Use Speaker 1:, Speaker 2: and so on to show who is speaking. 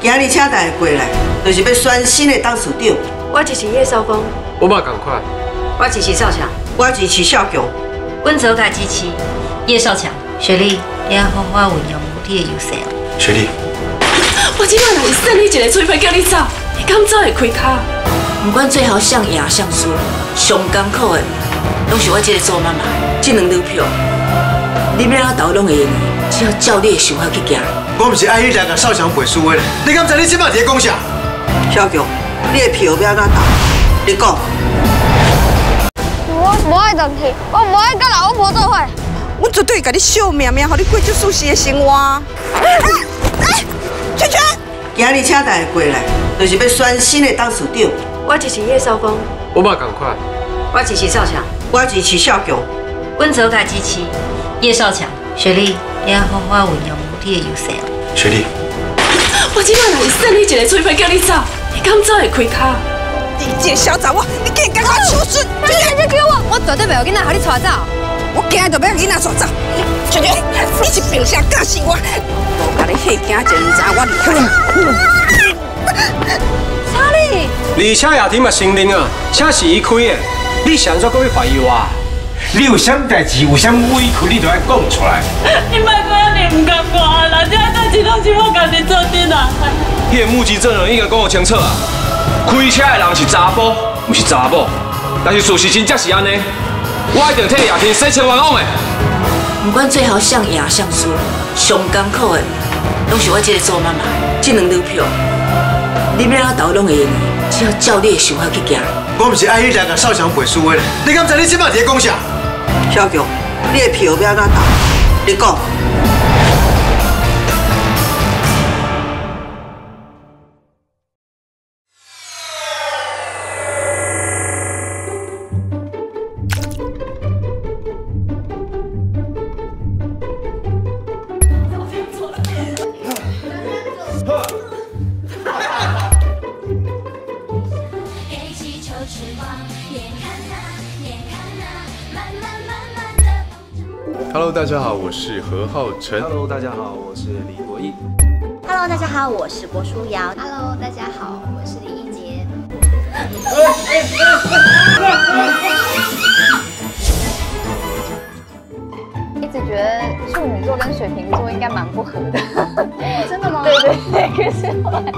Speaker 1: 今日请大家过来，就是要选新的董事长。
Speaker 2: 我就是叶少峰，
Speaker 3: 我嘛赶快。
Speaker 2: 我支持少强，
Speaker 1: 我支持少强。
Speaker 2: 温泽台支持叶少强。雪莉，你要好好运用你的优势。
Speaker 3: 雪莉，
Speaker 4: 我今晚来送你一个催牌叫你走，你敢走会开卡？
Speaker 5: 不管最后像赢像输，上艰苦的，拢是我这个做妈妈。这两张票，你们两个都拢会用，只要照你的想法去行。
Speaker 3: 我不是爱去两个少强背书的，你敢知你今晚在讲啥？
Speaker 1: 小强，你的票要哪投？你讲。
Speaker 6: 我不爱登去，我不爱跟老婆做伙。
Speaker 7: 我绝对给你秀命命，让你过足舒适的生活。圈圈，
Speaker 1: 今日请大家过来，就是要选新的董事长。
Speaker 2: 我支持叶少峰，
Speaker 3: 我嘛赶快。
Speaker 2: 我支持少强，
Speaker 1: 我支持少强。
Speaker 2: 温泽台支持叶少强。雪莉，你要好好运用你的优势。
Speaker 3: 雪莉，
Speaker 4: 我今晚来送你一个催牌叫你走，你敢走会开卡？
Speaker 7: 你这小杂货，你竟然敢我出事！
Speaker 6: 你快点给我，我绝对袂有囡仔和你带走。
Speaker 7: 我今日就要囡仔带走。雪莉，你是平常教死我，我把你吓惊一查我离开。
Speaker 6: 查理，
Speaker 3: 而且夜店嘛成立啊，车是伊开的，你想做搁要怀疑我？
Speaker 8: 你有啥代志，有啥委屈，你都要讲出来。
Speaker 4: 你莫讲你唔甘我啦，这代志拢是我家己做阵啊。
Speaker 8: 迄个目击证人应该讲我清楚啊，开车的人是查甫，不是查某。但是事实真正是安尼，我一定替夜天洗清冤枉的。
Speaker 5: 不管最后像赢像输，上艰苦的，拢是我这个做妈妈。这两张票，你们两个都拢会用，只要照你的想法去行。
Speaker 3: 我不是爱去两个少强背书的，你敢知你今晚在讲啥？
Speaker 1: 小强，你的票要哪投？你讲。
Speaker 9: Hello，大家好，我是何浩晨。
Speaker 10: Hello，大家好，我是李国义。
Speaker 11: Hello，大家好，我是郭书瑶。Hello，大家好，我是李一杰。
Speaker 6: 一直觉得处女座跟水瓶座应该蛮不合的。
Speaker 11: 真的吗？
Speaker 6: 对 对对，可是后来。